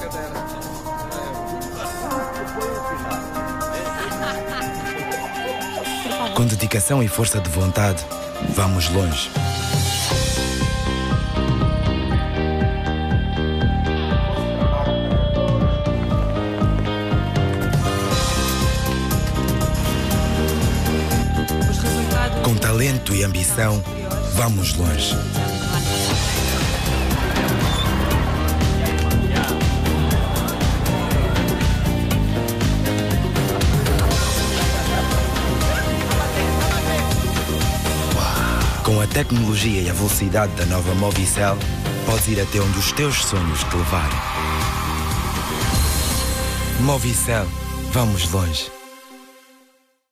cueca dela. Com dedicação e força de vontade, vamos longe. Com talento e ambição, vamos longe. Com a tecnologia e a velocidade da nova Movicel, podes ir até onde os teus sonhos te levarem. Movicel, vamos longe.